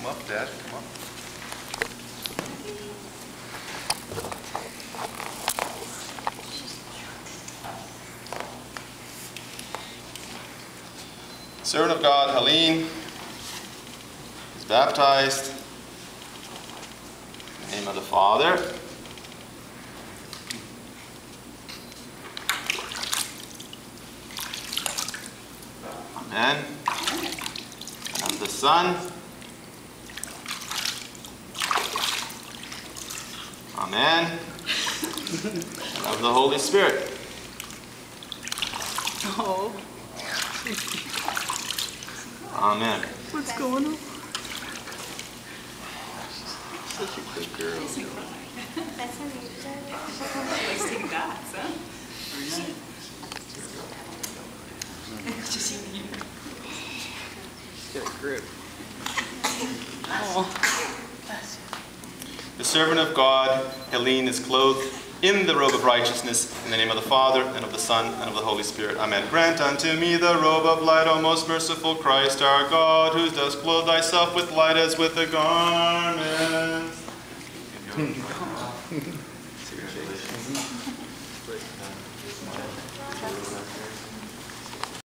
Come up, Dad, come up. Servant of God, Helene, is baptized. In the name of the Father, Amen. And the Son. Amen. And of the Holy Spirit. Oh, Amen. what's going on? Such a good girl. Wasting dots, huh? Get a grip. The servant of God, Helene, is clothed in the robe of righteousness in the name of the Father, and of the Son, and of the Holy Spirit. Amen. Grant unto me the robe of light, O most merciful Christ our God, who dost clothe thyself with light as with a garment.